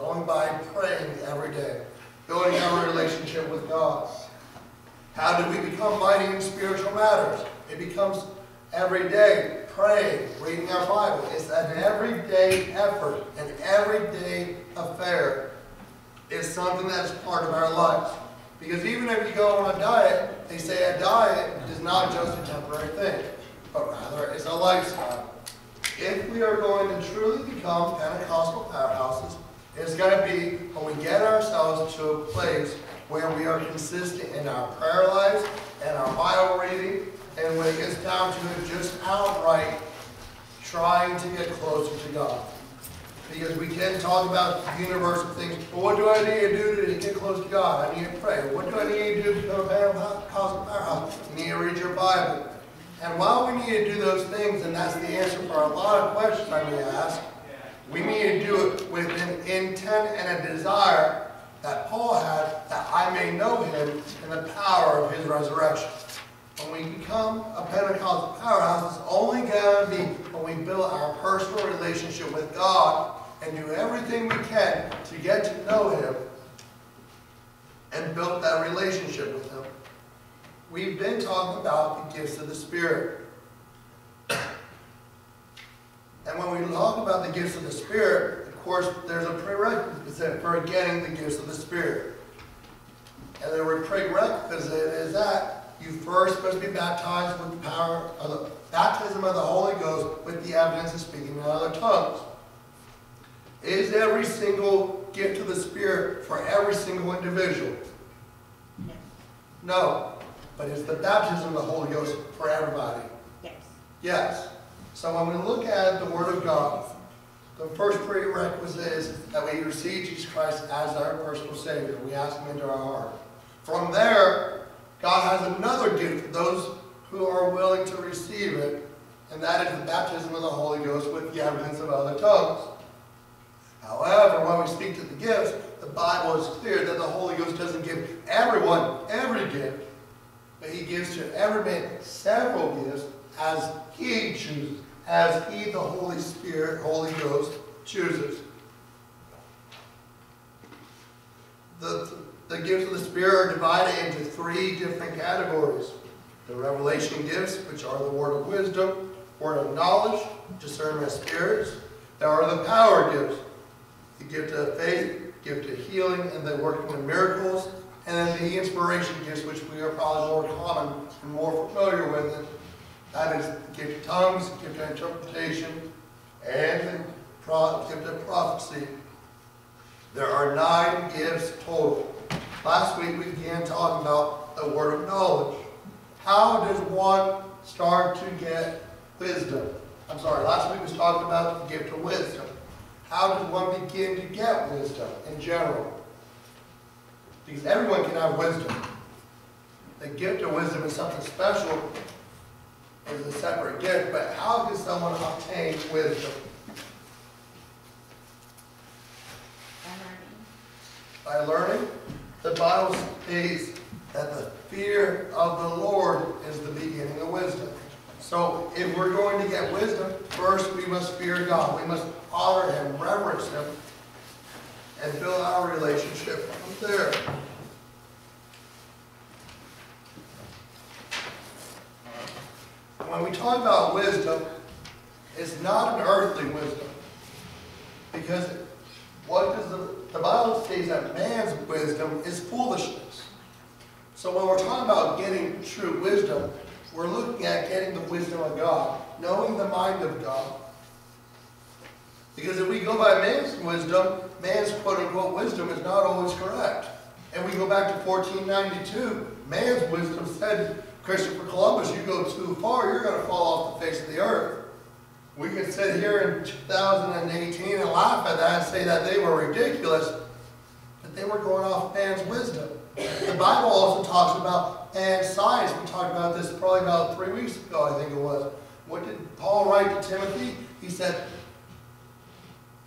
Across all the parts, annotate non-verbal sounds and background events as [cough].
Only by praying every day, building our relationship with God. How do we become mighty in spiritual matters? It becomes every day, praying, reading our Bible. It's an everyday effort, an everyday affair. It's something that is part of our lives. Because even if you go on a diet, they say a diet is not just a temporary thing, but rather it's a lifestyle. If we are going to truly become Pentecostal powerhouses, it's going to be when we get ourselves to a place where we are consistent in our prayer lives and our Bible reading, and when it gets down to it, just outright trying to get closer to God. Because we can talk about universal things. Well, what do I need to do to get close to God? I need to pray. What do I need to do to become a Pentecostal powerhouse? You need to read your Bible. And while we need to do those things, and that's the answer for a lot of questions I may ask, we need to do it with an intent and a desire that Paul had, that I may know him in the power of his resurrection. When we become a Pentecostal powerhouse, it's only going to be when we build our personal relationship with God and do everything we can to get to know Him and build that relationship with Him. We've been talking about the gifts of the Spirit. And when we talk about the gifts of the Spirit, of course, there's a prerequisite for getting the gifts of the Spirit. And the prerequisite is that you first must be baptized with the power of the baptism of the Holy Ghost with the evidence of speaking in other tongues. Is every single gift of the Spirit for every single individual? No. But is the baptism of the Holy Ghost for everybody? Yes. Yes. So when we look at the Word of God, the first prerequisite is that we receive Jesus Christ as our personal Savior. We ask Him into our heart. From there, God has another gift for those who are willing to receive it, and that is the baptism of the Holy Ghost with the evidence of other tongues. However, when we speak to the gifts, the Bible is clear that the Holy Ghost doesn't give everyone every gift, but He gives to every man several gifts as He chooses, as He, the Holy Spirit, Holy Ghost, chooses. The, the gifts of the Spirit are divided into three different categories. The revelation gifts, which are the word of wisdom, word of knowledge, discernment of spirits. There are the power gifts, the gift of faith, gift of healing, and the working of miracles. And then the inspiration gifts, which we are probably more common and more familiar with. That is gift of tongues, gift of interpretation, and the gift of prophecy. There are nine gifts total. Last week we began talking about the word of knowledge. How does one start to get wisdom? I'm sorry, last week we was talking about the gift of wisdom. How does one begin to get wisdom in general? Because everyone can have wisdom. The gift of wisdom is something special, is a separate gift, but how can someone obtain wisdom? By learning, the Bible states that the fear of the Lord is the beginning of wisdom. So if we're going to get wisdom, first we must fear God. We must honor Him, reverence Him, and build our relationship from there. When we talk about wisdom, it's not an earthly wisdom. Because what does the, the believes that man's wisdom is foolishness. So when we're talking about getting true wisdom, we're looking at getting the wisdom of God, knowing the mind of God. Because if we go by man's wisdom, man's quote unquote wisdom is not always correct. And we go back to 1492, man's wisdom said, Christopher Columbus, you go too far, you're going to fall off the face of the earth. We can sit here in 2018 and laugh at that and say that they were ridiculous, but they were going off man's wisdom. The Bible also talks about man's science. We talked about this probably about three weeks ago, I think it was. What did Paul write to Timothy? He said,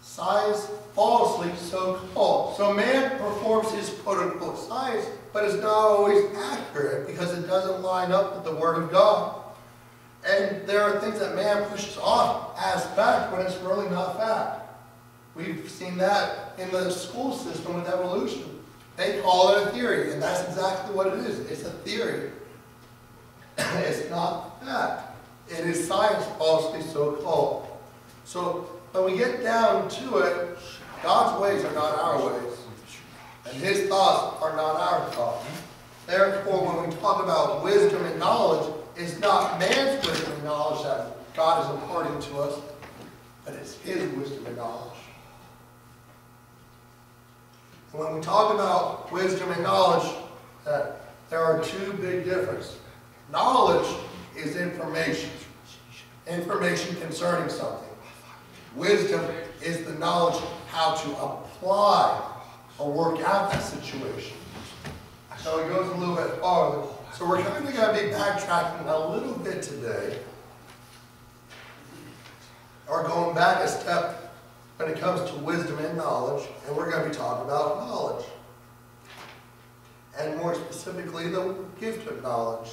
Science falsely so called. So man performs his quote unquote science, but it's not always accurate because it doesn't line up with the Word of God. And there are things that man pushes off as fact when it's really not fact. We've seen that in the school system with evolution. They call it a theory, and that's exactly what it is. It's a theory. [coughs] it's not fact. It is science falsely so called. So when we get down to it, God's ways are not our ways. And his thoughts are not our thoughts. Therefore, when we talk about wisdom and knowledge, it's not man's wisdom and knowledge that God is imparting to us, but it's his wisdom and knowledge. And when we talk about wisdom and knowledge, uh, there are two big differences. Knowledge is information. Information concerning something. Wisdom is the knowledge how to apply or work out that situation. So it goes a little bit farther. So we're kind of going to be backtracking a little bit today. Or going back a step when it comes to wisdom and knowledge. And we're going to be talking about knowledge. And more specifically, the gift of knowledge.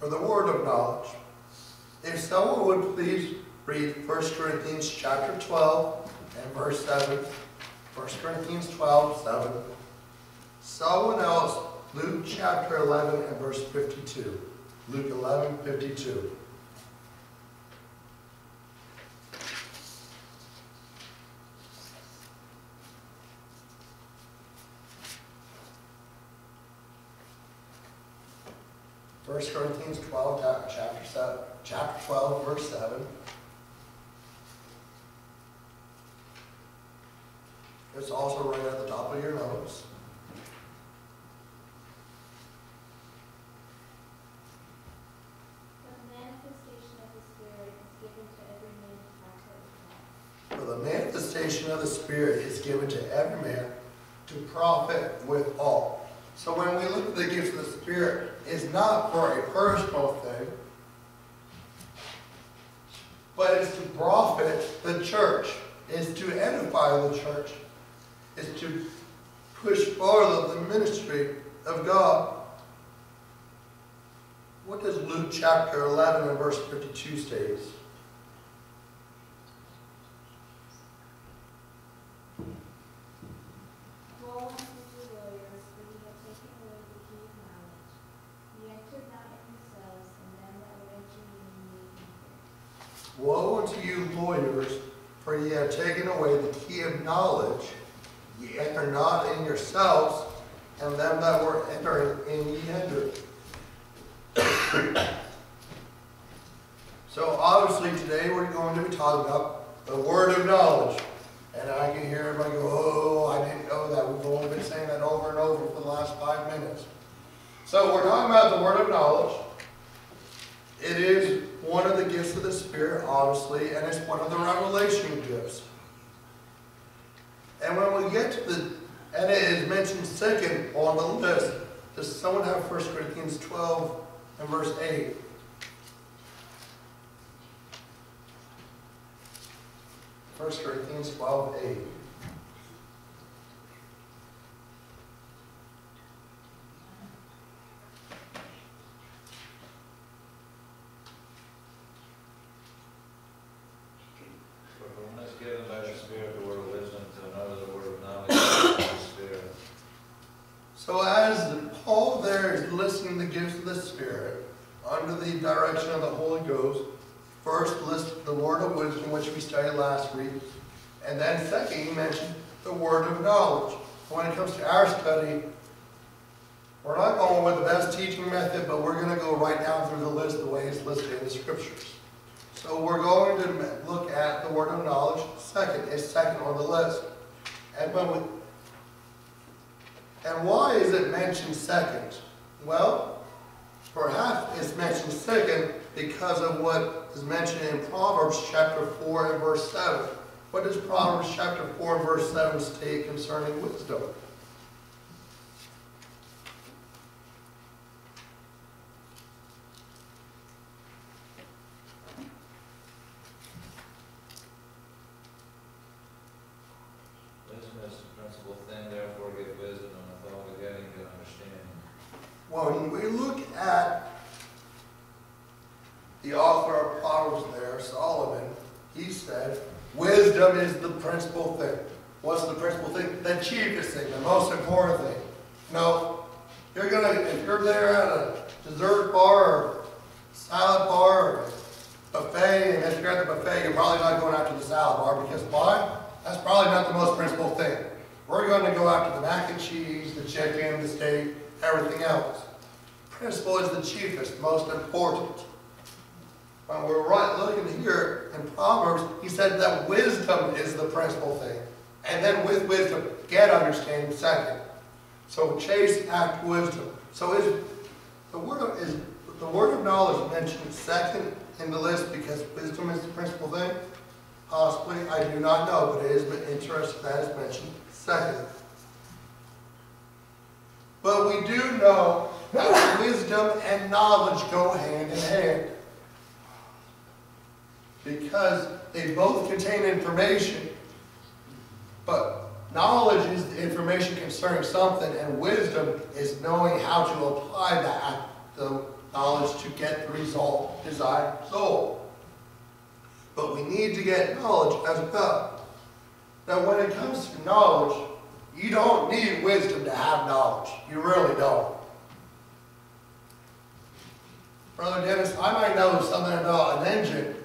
Or the word of knowledge. If someone would please read 1 Corinthians chapter 12 and verse 7. 1 Corinthians 12, 7. Someone else, Luke chapter 11 and verse 52. Luke 11, 52. First Corinthians 12, chapter 7, chapter 12, verse 7. It's also right at the top of your notes. The manifestation of the Spirit is given to every man to profit with For the manifestation of the Spirit is given to every man to profit with all. So when we look at the gifts of the Spirit, it's not for a personal thing, but it's to profit the church, it's to edify the church, it's to push forward the ministry of God. What does Luke chapter 11 and verse 52 states? Woe unto you lawyers, for ye have taken away the key of knowledge. Enter not in yourselves, and them that were entering in ye entered. So obviously today we're going to be talking about the word of knowledge. And I can hear everybody go, oh, I didn't know that. We've only been saying that over and over for the last five minutes. So we're talking about the word of knowledge. It is one of the gifts of the Spirit, obviously, and it's one of the revelation gifts. And when we get to the, and it is mentioned second on the list, does someone have 1 Corinthians 12 and verse 8? First Corinthians 12, 8. For to one is given by the Spirit the word of wisdom, to another the word of knowledge by the Spirit. So as Paul there is listing the gifts of the Spirit under the direction of the Holy Ghost, first list the word of wisdom, which we studied last week, and then second he mentioned the word of knowledge. when it comes to our study, we're not going with the best teaching method, but we're gonna go right down through the list the way it's listed in the scriptures. So we're going to look at the word of knowledge, second, it's second on the list. And when we, and why is it mentioned second? Well, perhaps it's mentioned second because of what is mentioned in Proverbs chapter four and verse seven. What does Proverbs chapter four and verse seven state concerning? Wisdom is the principal thing, therefore get wisdom, and with all the getting, get understanding. Well, when we look at the author of Proverbs there, Solomon, he said, wisdom is the principal thing. What's the principal thing? The cheapest thing, the most important thing. No, you're gonna, if you're there at a dessert bar or salad bar or buffet, and if you're at the buffet, you're probably not going out to the salad bar because why? That's probably not the most principal thing. We're going to go after the mac and cheese, the chicken, the steak, everything else. Principal is the chiefest, most important. When we're right looking here in Proverbs, he said that wisdom is the principal thing. And then with wisdom, get understanding second. So chase after wisdom. So is the word of is the word of knowledge mentioned second in the list because wisdom is the principal thing? Possibly, I do not know, but it is interesting that it's mentioned second. But we do know that wisdom and knowledge go hand in hand. Because they both contain information, but knowledge is the information concerning something, and wisdom is knowing how to apply that, the knowledge to get the result desired result. But we need to get knowledge as well. Now, when it comes to knowledge, you don't need wisdom to have knowledge. You really don't. Brother Dennis, I might know something about an engine,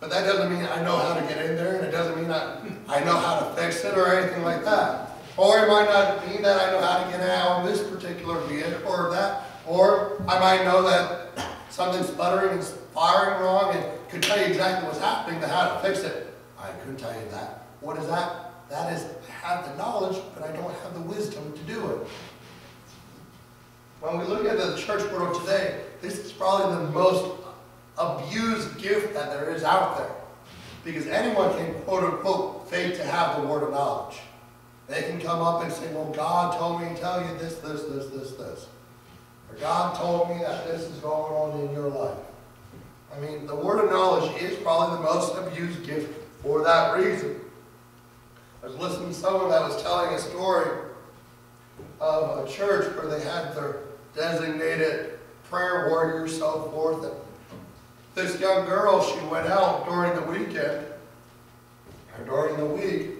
but that doesn't mean I know how to get in there, and it doesn't mean I, I know how to fix it or anything like that. Or it might not mean that I know how to get out of this particular vehicle or that, or I might know that something's sputtering and firing wrong and could tell you exactly what's happening, but how to fix it. I couldn't tell you that. What is that? That is, I have the knowledge, but I don't have the wisdom to do it. When we look at the church world today, this is probably the most abused gift that there is out there. Because anyone can quote unquote fake to have the word of knowledge. They can come up and say, well, God told me to tell you this, this, this, this, this. Or God told me that this is going on in your life. I mean, the word of knowledge is probably the most abused gift for that reason. I was listening to someone that was telling a story of a church where they had their designated prayer warriors, so forth. This young girl, she went out during the weekend, or during the week,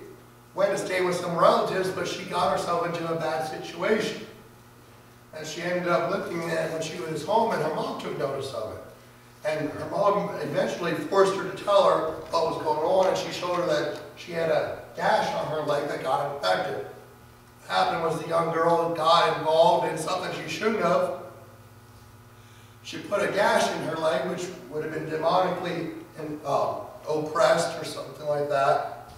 went to stay with some relatives, but she got herself into a bad situation. And she ended up looking at when she was home, and her mom took notice of it. And her mom eventually forced her to tell her what was going on, and she showed her that she had a gash on her leg that got infected. What happened was the young girl got involved in something she shouldn't have. She put a gash in her leg, which would have been demonically uh, oppressed or something like that.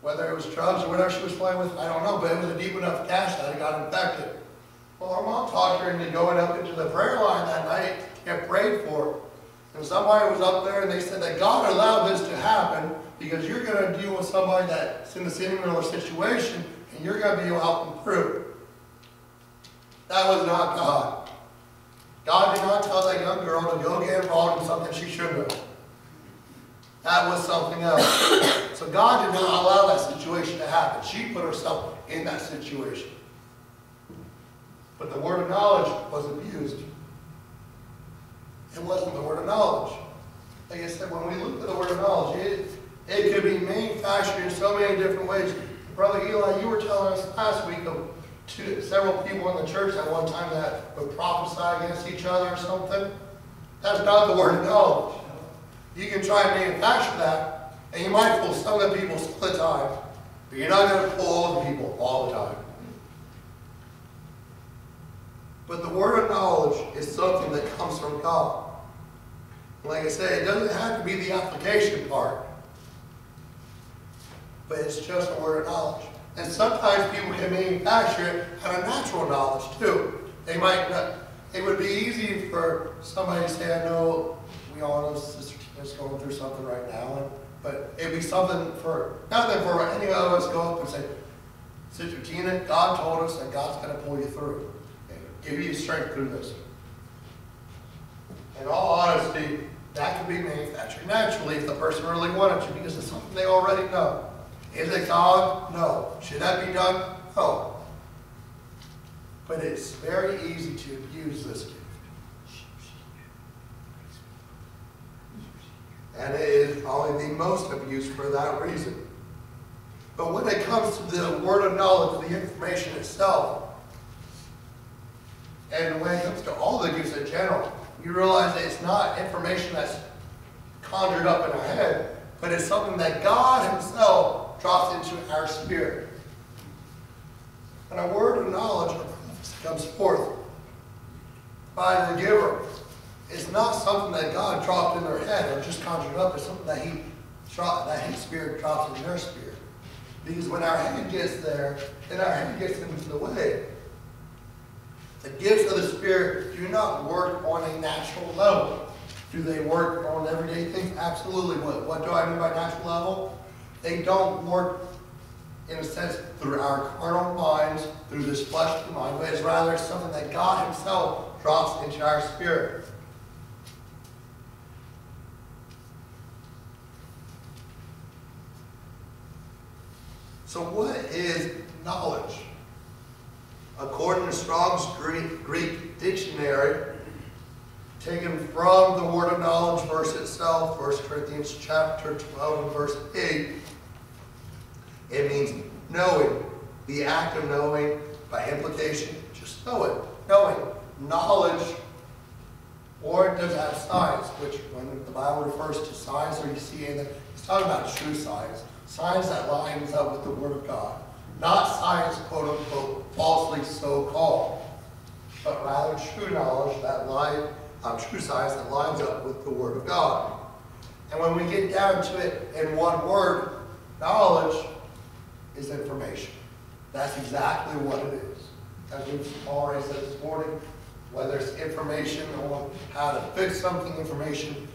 Whether it was drugs or whatever she was playing with, I don't know, but it was a deep enough gash that it got infected. Well, her mom talked her into going up into the prayer line that night, and prayed for her. And somebody was up there and they said that God allowed this to happen because you're going to deal with somebody that's in a similar situation and you're going to be able to help through. That was not God. God did not tell that young girl to go get involved in something she shouldn't have. That was something else. So God did not allow that situation to happen. She put herself in that situation. But the word of knowledge was abused. It wasn't the word of knowledge. Like I said, when we look at the word of knowledge, it, it could be manufactured in so many different ways. Brother Eli, you were telling us last week of two, several people in the church at one time that would prophesy against each other or something. That's not the word of knowledge. You can try and manufacture that, and you might fool some of the people some of the time. But you're not gonna pull all the people all the time. But the word of knowledge is something that comes from God. Like I say, it doesn't have to be the application part. But it's just a word of knowledge. And sometimes people can manufacture it out of natural knowledge too. They might not, it would be easy for somebody to say, I know, we all know Sister Tina's going through something right now, and- but it'd be something for, nothing for any of us go up and say, Sister Tina, God told us that God's gonna pull you through, give you strength through this. In all honesty, that could be manufactured naturally if the person really wanted to, because it's something they already know. Is it God? No. Should that be done? No. But it's very easy to abuse this gift. And it is probably the most abused for that reason. But when it comes to the word of knowledge, the information itself, and when it comes to all the gifts in general, you realize that it's not information that's conjured up in our head, but it's something that God Himself drops into our spirit. And a word of knowledge comes forth by the giver. It's not something that God dropped in their head or just conjured up. It's something that He that His Spirit drops in their spirit. Because when our head gets there, then our head gets into the way. The gifts of the Spirit do not work on a natural level. Do they work on everyday things? Absolutely. What, what do I mean by natural level? They don't work, in a sense, through our carnal minds, through this fleshly mind, but it's rather something that God Himself drops into our spirit. So, what is knowledge? According to Strong's Greek, Greek dictionary, taken from the word of knowledge verse itself, 1 Corinthians chapter 12 and verse 8, it means knowing, the act of knowing, by implication, just know it, knowing, knowledge, or it does have signs, which when the Bible refers to signs or you see anything, it's talking about true signs, signs that lines up with the Word of God, not signs, quote unquote, falsely so called, but rather true knowledge that line, um, true science that lines up with the Word of God. And when we get down to it in one word, knowledge is information. That's exactly what it is. As we've already said this morning, whether it's information on how to fix something, information,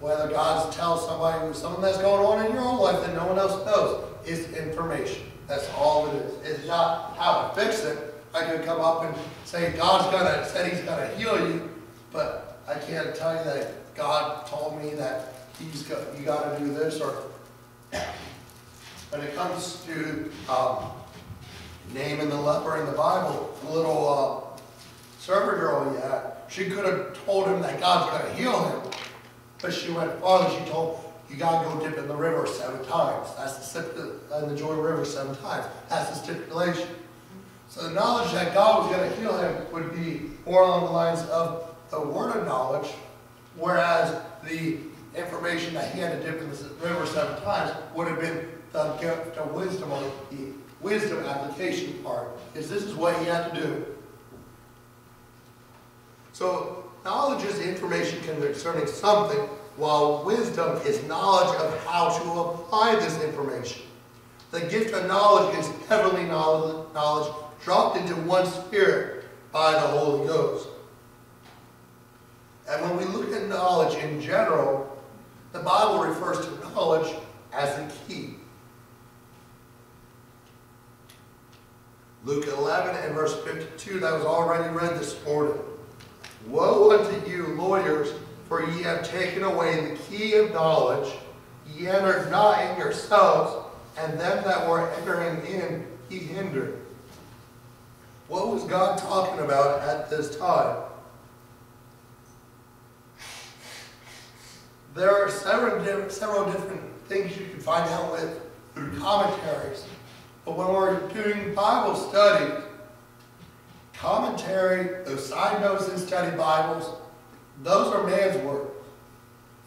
whether God's tells somebody something that's going on in your own life that no one else knows, is information. That's all it is. It's not how to fix it. I could come up and say God's gonna said He's gonna heal you, but I can't tell you that God told me that He's you got to do this or. When it comes to um, Naaman the leper in the Bible, the little uh, servant girl he had, she could have told him that God's gonna heal him, but she went farther. She told you gotta go dip in the river seven times. That's the stip- in the Jordan River seven times. That's the stipulation. So the knowledge that God was going to heal him would be more along the lines of the word of knowledge, whereas the information that he had to dip in the river seven times would have been the gift of wisdom the wisdom application part. Is this is what he had to do. So knowledge is information concerning something, while wisdom is knowledge of how to apply this information. The gift of knowledge is heavenly knowledge, knowledge dropped into one spirit by the Holy Ghost. And when we look at knowledge in general, the Bible refers to knowledge as the key. Luke 11 and verse 52, that was already read this morning. Woe unto you, lawyers, for ye have taken away the key of knowledge. Ye entered not in yourselves, and them that were entering in he hindered. What was God talking about at this time? There are several, several different things you can find out with through commentaries. But when we're doing Bible study, commentary, those side notes in study Bibles, those are man's words.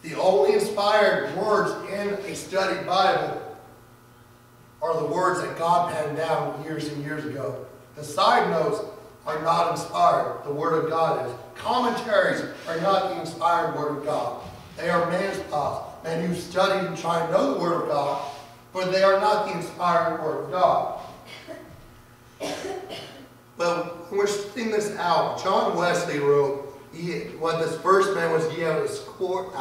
The only inspired words in a study Bible are the words that God penned down years and years ago. The side notes are not inspired. The Word of God is. Commentaries are not the inspired Word of God. They are man's thoughts, men you study and try to know the Word of God, but they are not the inspired Word of God. But we're studying this out, John Wesley wrote, what this first man was, had obscure,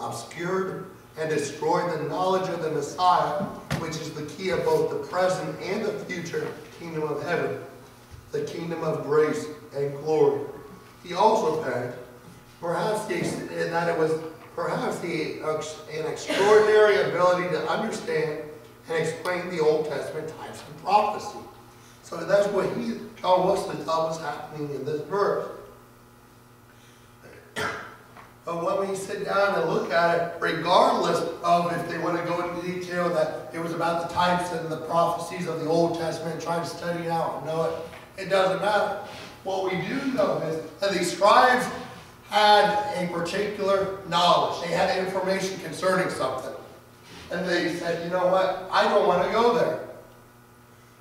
obscured and destroyed the knowledge of the Messiah, which is the key of both the present and the future kingdom of heaven, the kingdom of grace and glory. He also penned, perhaps he, that it was perhaps the, an extraordinary ability to understand and explain the Old Testament types of prophecy. So that's what he, John Wesley thought was happening in this verse. But when we sit down and look at it, regardless of if they want to go into detail that it was about the types and the prophecies of the Old Testament, trying to study it out and know it, it doesn't matter. What we do know is that these scribes had a particular knowledge. They had information concerning something. And they said, you know what, I don't want to go there.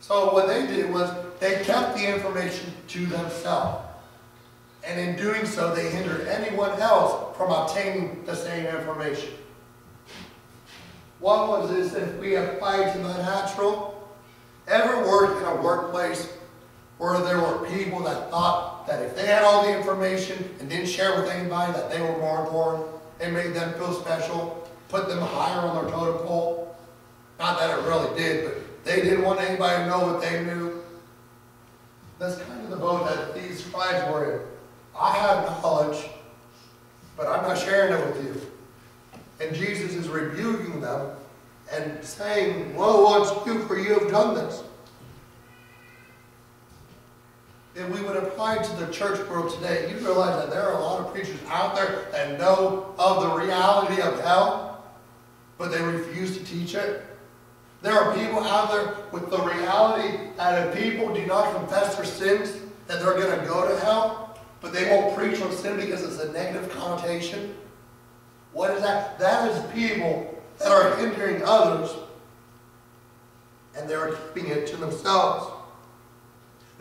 So what they did was they kept the information to themselves. And in doing so, they hindered anyone else from obtaining the same information. What was this if we applied to the natural? Ever worked in a workplace where there were people that thought that if they had all the information and didn't share with anybody that they were more important, it made them feel special, put them higher on their totem pole? Not that it really did, but they didn't want anybody to know what they knew. That's kind of the boat that these scribes were in. I have knowledge, but I'm not sharing it with you. And Jesus is rebuking them and saying, Woe unto you, for you have done this. If we would apply to the church world today, you realize that there are a lot of preachers out there that know of the reality of hell, but they refuse to teach it. There are people out there with the reality that if people do not confess their sins, that they're going to go to hell, but they won't preach on sin because it's a negative connotation. What is that? That is people that are hindering others and they're keeping it to themselves.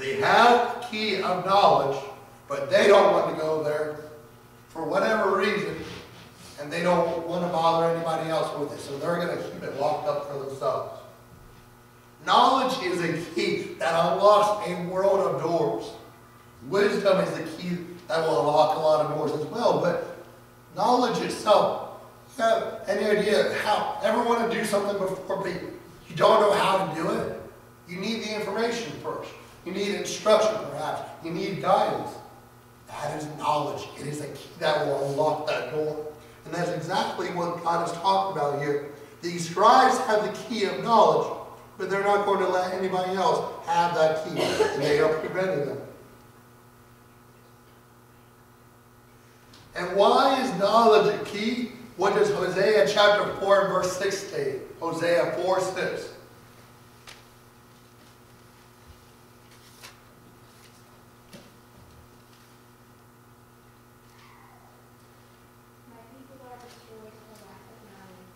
They have the key of knowledge, but they don't want to go there for whatever reason, and they don't want to bother anybody else with it, so they're going to keep it locked up for themselves. Knowledge is a key that unlocks a world of doors. Wisdom is the key that will unlock a lot of doors as well, but knowledge itself, you have any idea how, ever want to do something before, but you don't know how to do it? You need the information first. You need instruction, perhaps. You need guidance. That is knowledge. It is a key that will unlock that door. And that's exactly what God is talking about here. These scribes have the key of knowledge, but they're not going to let anybody else have that key. And they are preventing them. And why is knowledge a key? What does Hosea chapter 4 and verse 6 state? Hosea 4 6. My people are destroyed for lack of knowledge.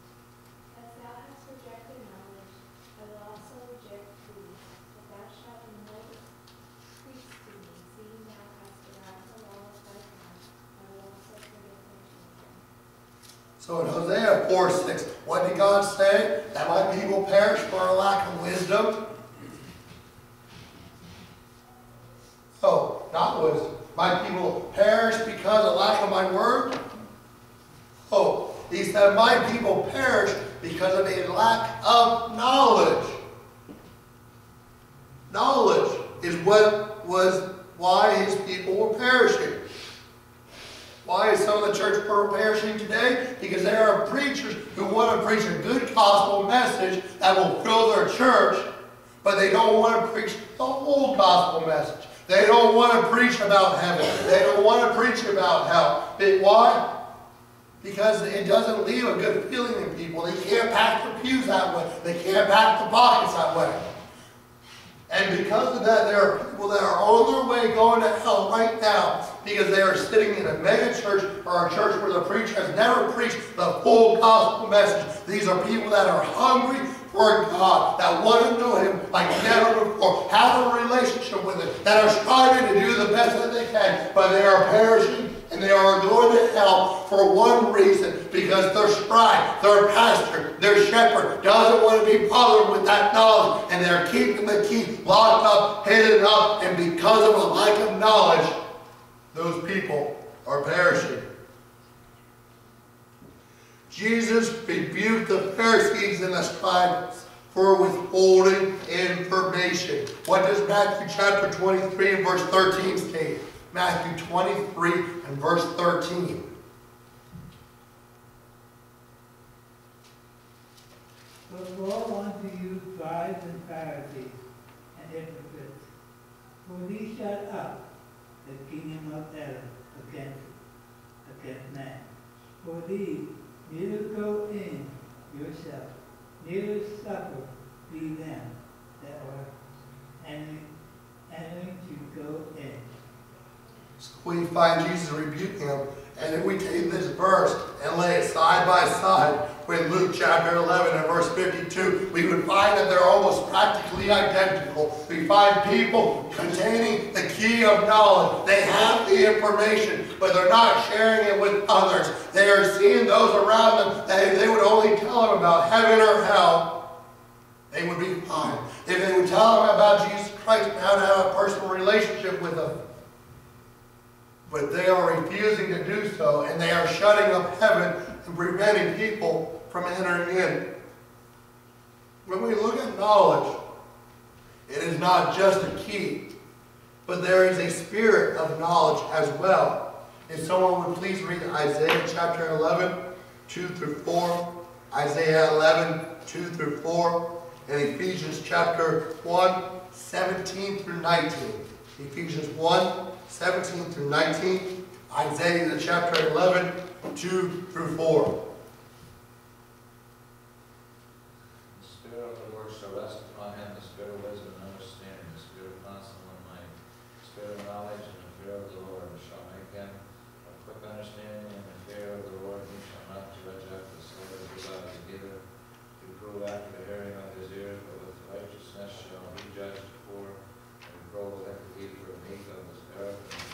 As thou hast rejected knowledge, I will also reject thee, but thou shalt be no priest to me, seeing thou hast forgotten the law of thy God, I will also forget thy children. So in Hosea 4 6, what did God say? That my people perish for a lack of wisdom? Oh, not wisdom. My people perish because of lack of my word? Oh, he said, my people perish because of a lack of knowledge. Knowledge is what was why his people were perishing. Why is some of the church perishing today? Because there are preachers who want to preach a good gospel message that will fill their church, but they don't want to preach the whole gospel message. They don't want to preach about heaven. They don't want to preach about hell. But why? It doesn't leave a good feeling in people. They can't pack the pews that way. They can't pack the pockets that way. And because of that, there are people that are on their way going to hell right now because they are sitting in a mega church or a church where the preacher has never preached the full gospel message. These are people that are hungry for God, that want to know Him like never before, have a relationship with Him, that are striving to do the best that they can, but they are perishing and they are going to hell for one reason, because their scribe, their pastor, their shepherd doesn't want to be bothered with that knowledge, and they're keeping the key locked up, hidden up, and because of a lack of knowledge, those people are perishing. Jesus rebuked the Pharisees and the scribes for withholding information. What does Matthew chapter 23 and verse 13 state? Matthew 23 and verse 13. But woe unto you, scribes and Pharisees, and hypocrites, for ye shut up the kingdom of heaven against, against man. For these neither go in yourself, neither suffer ye them that are entering, entering to go in. We find Jesus rebuking them, and then we take this verse and lay it side by side with Luke chapter 11 and verse 52. We would find that they're almost practically identical. We find people containing the key of knowledge. They have the information, but they're not sharing it with others. They are seeing those around them that if they would only tell them about heaven or hell, they would be fine. If they would tell them about Jesus Christ and how to have a personal relationship with Him, but they are refusing to do so, and they are shutting up heaven and preventing people from entering in. When we look at knowledge, it is not just a key, but there is a spirit of knowledge as well. If someone would please read Isaiah chapter 11, 2 through 4, Isaiah 11, 2 through 4, and Ephesians chapter 1, 17 through 19. Ephesians 1, 17 through 19, Isaiah chapter 11, 2 through 4. The Spirit of the Lord shall rest upon him, the Spirit of wisdom and understanding, the Spirit of counsel and might, the Spirit of knowledge and the fear of the Lord shall make him of quick understanding in the fear of the Lord. He shall not judge after the sort of his eyes, neither reprove after the hearing of his ears, but with righteousness shall he judge the poor, and reprove with equity for the meek of this earth. And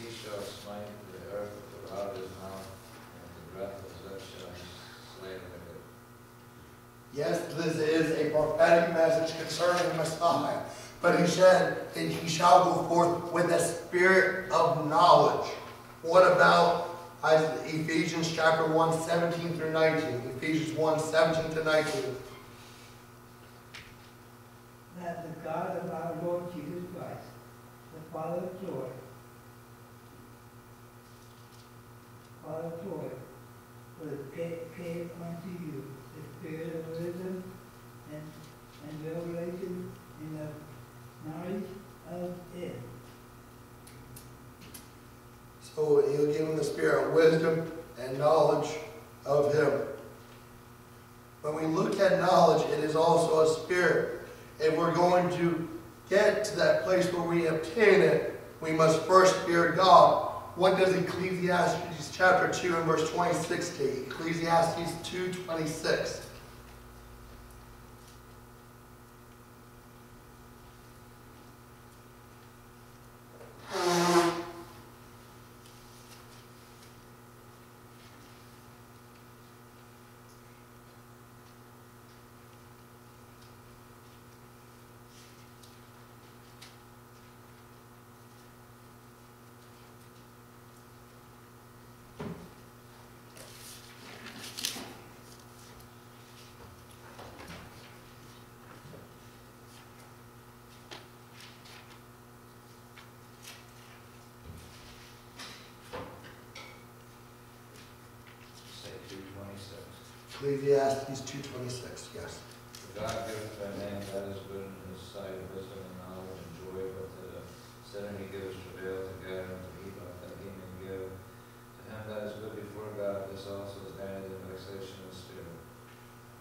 he shall smite the earth without his mouth, and with the breath of his lips shall he slay the wicked. Yes, this is a prophetic message concerning the Messiah. But he said that he shall go forth with a spirit of knowledge. What about Ephesians chapter 1, 17 through 19? Ephesians 1, 17 to 19. that the God of our Lord Jesus Christ, the Father of joy, Father of joy, will give, unto you spirit of wisdom and, and revelation in the knowledge of it. So he'll give him the spirit of wisdom and knowledge of him. When we look at knowledge, it is also a spirit. If we're going to get to that place where we obtain it, we must first fear God. What does Ecclesiastes chapter 2 and verse 26 state? Ecclesiastes 2, 26. Say two twenty-six. Ecclesiastes 2.26, yes. For God giveth to a man that is good in his sight, wisdom and knowledge and joy, but to the sinner he gives travail to get and to but that he may give. To him that is good before God, this also is added in vexation of spirit.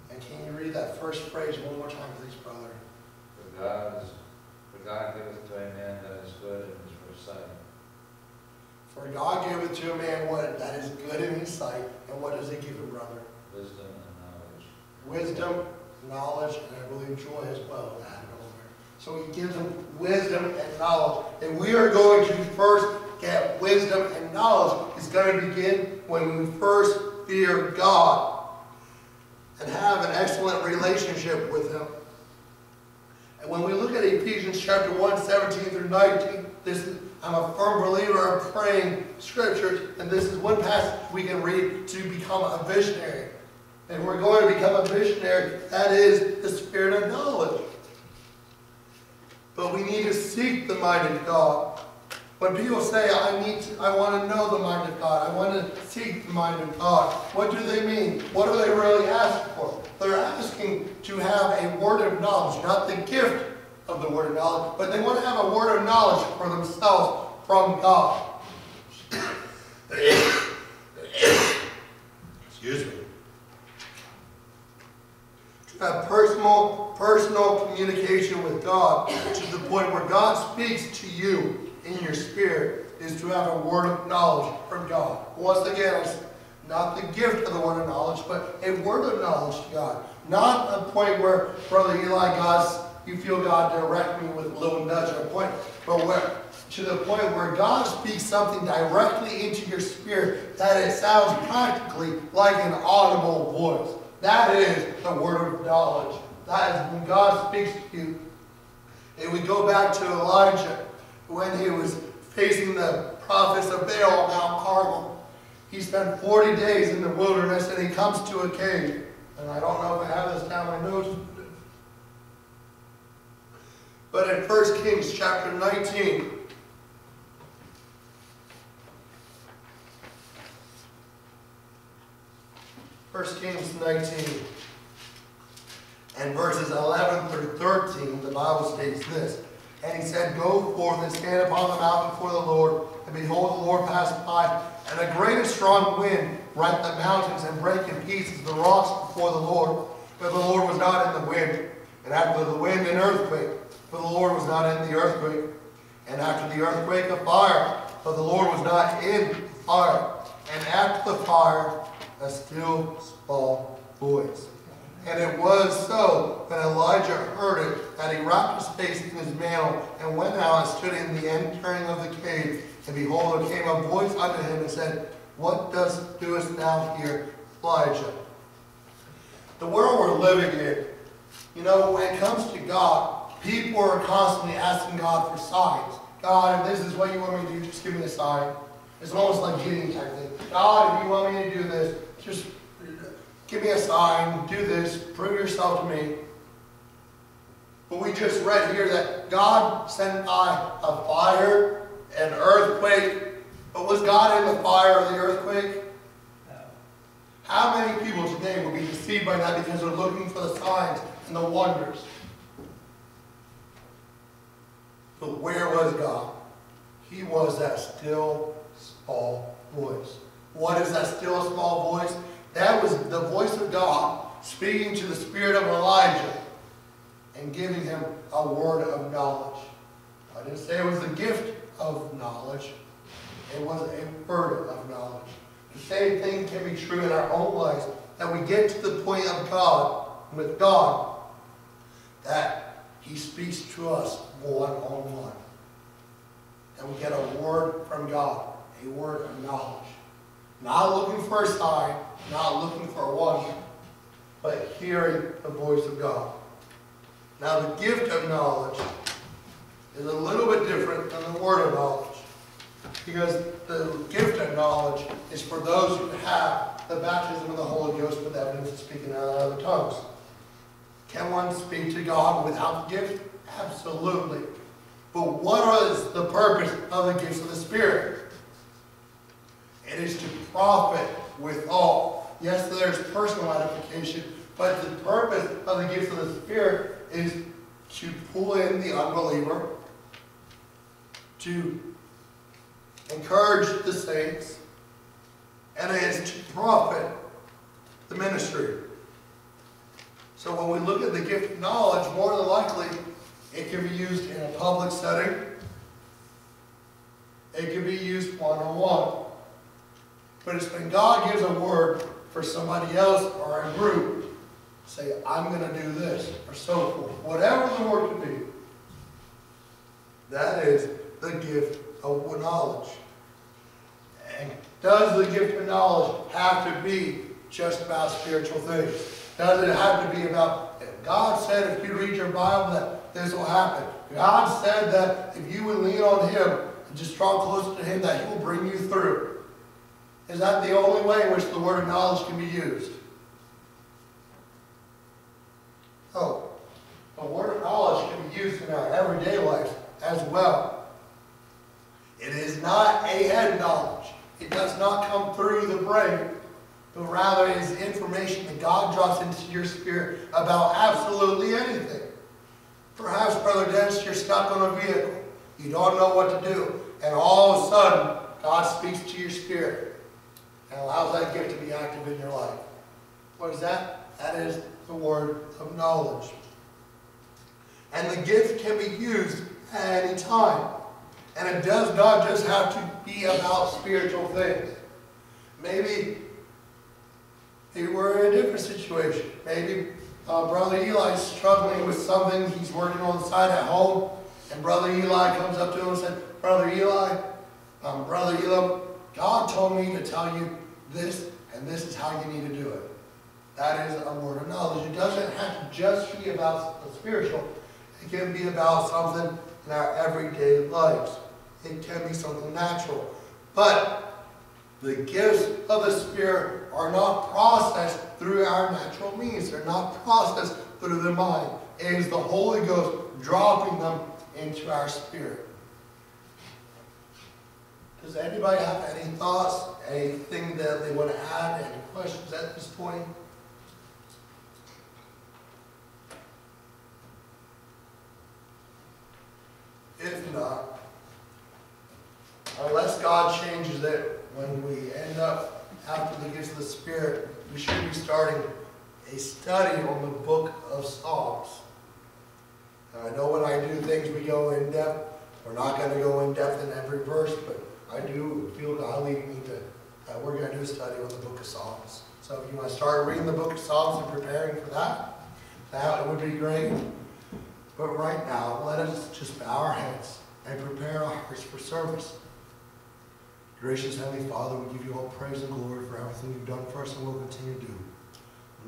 And can you read that first phrase one more time, please, brother? For God is, for God giveth to a man that is good in his sight. For God giveth to a man what that is good in his sight. And what does he give him, brother? wisdom and. Wisdom knowledge, and I believe joy as well. So he gives them wisdom and knowledge. And we are going to first get wisdom and knowledge. It's going to begin when we first fear God and have an excellent relationship with Him. And when we look at Ephesians chapter 1, 17 through 19, this is, I'm a firm believer of praying scriptures, and this is one passage we can read to become a visionary. And we're going to become a missionary, that is the spirit of knowledge. But we need to seek the mind of God. When people say, I need to, I want to know the mind of God, I want to seek the mind of God, what do they mean? What are they really asking for? They're asking to have a word of knowledge, not the gift of the word of knowledge, but they want to have a word of knowledge for themselves from God. Excuse me. To have personal, personal communication with God to the point where God speaks to you in your spirit is to have a word of knowledge from God. Once again, it's not the gift of the word of knowledge, but a word of knowledge to God. Not a point where, Brother Eli, God's, you feel God direct me with a little nudge at a point, but where to the point where God speaks something directly into your spirit that it sounds practically like an audible voice. That is the word of knowledge. That is when God speaks to you. And we go back to Elijah when he was facing the prophets of Baal Mount Carmel. He spent 40 days in the wilderness and he comes to a cave. And I don't know if I have this down my notes. But in 1 Kings chapter 19, First Kings 19 and verses 11 through 13, the Bible states this. And he said, Go forth and stand upon the mountain before the Lord. And behold, the Lord passed by, and a great and strong wind rent the mountains and brake in pieces the rocks before the Lord. But the Lord was not in the wind. And after the wind, an earthquake. But the Lord was not in the earthquake. And after the earthquake, a fire. But the Lord was not in the fire. And after the fire, a still small voice. And it was so when Elijah heard it that he wrapped his face in his mantle and went out and stood in the entering of the cave. And behold, there came a voice unto him and said, What dost doest thou here, Elijah? The world we're living in, you know, when it comes to God, people are constantly asking God for signs. God, if this is what you want me to do, just give me a sign. It's almost like Gideon type thing. God, if you want me to do this, just give me a sign, do this, prove yourself to me. But we just read here that God sent a fire, an earthquake. But was God in the fire or the earthquake? No. How many people today will be deceived by that because they're looking for the signs and the wonders? But where was God? He was that still small voice. What is that still a small voice? That was the voice of God speaking to the spirit of Elijah and giving him a word of knowledge. I didn't say it was a gift of knowledge. It was a word of knowledge. The same thing can be true in our own lives. That we get to the point of God, with God, that He speaks to us one on one. And we get a word from God, a word of knowledge. Not looking for a sign, not looking for a wonder, but hearing the voice of God. Now, the gift of knowledge is a little bit different than the word of knowledge. Because the gift of knowledge is for those who have the baptism of the Holy Ghost with evidence of speaking out of other tongues. Can one speak to God without the gift? Absolutely. But what is the purpose of the gifts of the Spirit? It is to profit with all. Yes, there's personal edification, but the purpose of the gifts of the Spirit is to pull in the unbeliever, to encourage the saints, and it is to profit the ministry. So when we look at the gift of knowledge, more than likely, it can be used in a public setting. It can be used one-on-one. But it's when God gives a word for somebody else or a group say, I'm gonna do this, or so forth, whatever the word could be. That is the gift of knowledge. And does the gift of knowledge have to be just about spiritual things? Does it have to be about, God said if you read your Bible that this will happen. God said that if you would lean on Him and just draw closer to Him, that He will bring you through. Is that the only way in which the word of knowledge can be used? Oh, the word of knowledge can be used in our everyday life as well. It is not a head knowledge. It does not come through the brain, but rather it is information that God drops into your spirit about absolutely anything. Perhaps, Brother Dennis, you're stuck on a vehicle. You don't know what to do. And all of a sudden, God speaks to your spirit and allows that gift to be active in your life. What is that? That is the word of knowledge. And the gift can be used at any time. And it does not just have to be about spiritual things. Maybe, maybe we're in a different situation. Maybe uh, Brother Eli's struggling with something he's working on the side at home. And Brother Eli comes up to him and said, Brother Eli, um, Brother Eli, God told me to tell you this, and this is how you need to do it. That is a word of knowledge. It doesn't have to just be about the spiritual. It can be about something in our everyday lives. It can be something natural. But the gifts of the Spirit are not processed through our natural means. They're not processed through the mind. It is the Holy Ghost dropping them into our spirit. Does anybody have any thoughts, anything that they want to add, any questions at this point? If not, unless God changes it, when we end up after the gifts of the Spirit, we should be starting a study on the book of Psalms. I know when I do things, we go in depth. We're not going to go in depth in every verse, but I do feel God leading me to, that we're going to do a study on the book of Psalms. So if you want to start reading the book of Psalms and preparing for that, that would be great. But right now, let us just bow our heads and prepare our hearts for service. Gracious Heavenly Father, we give you all praise and glory for everything you've done for us and will continue to do.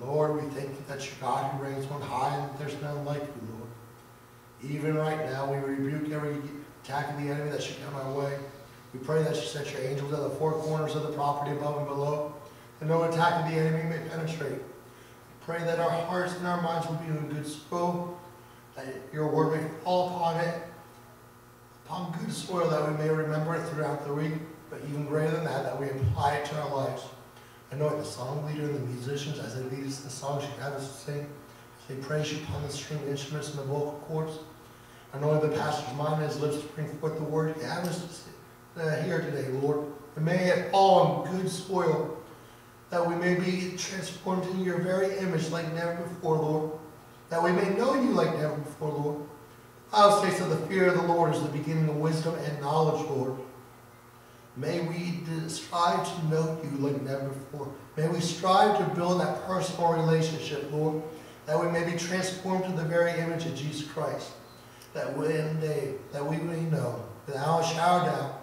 Lord, we thank you that you're God who reigns on high and that there's none like you, Lord. Even right now, we rebuke every attack of the enemy that should come our way. We pray that you set your angels at the four corners of the property above and below, that no attack of the enemy may penetrate. Pray that our hearts and our minds will be in good soil, that your word may fall upon it, upon good soil, that we may remember it throughout the week, but even greater than that, that we apply it to our lives. Know the song leader and the musicians, as they lead us the songs you have us sing, as they praise you upon the string instruments and the vocal cords. Know the pastor's mind and his lips to bring forth the word you have us uh, here today, Lord. And may it fall on good soil, that we may be transformed into your very image like never before, Lord. That we may know you like never before, Lord. I'll say so the fear of the Lord is the beginning of wisdom and knowledge, Lord. May we strive to know you like never before. May we strive to build that personal relationship, Lord, that we may be transformed to the very image of Jesus Christ. That one day, that we may know, without a shower doubt,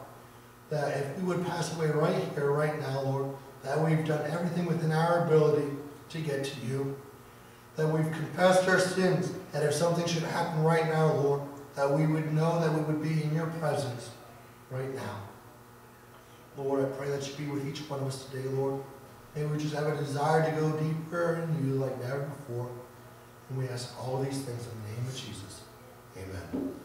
that if we would pass away right here, right now, Lord, that we've done everything within our ability to get to you. That we've confessed our sins, that if something should happen right now, Lord, that we would know that we would be in your presence right now. Lord, I pray that you be with each one of us today, Lord. May we just have a desire to go deeper in you like never before. And we ask all these things in the name of Jesus. Amen.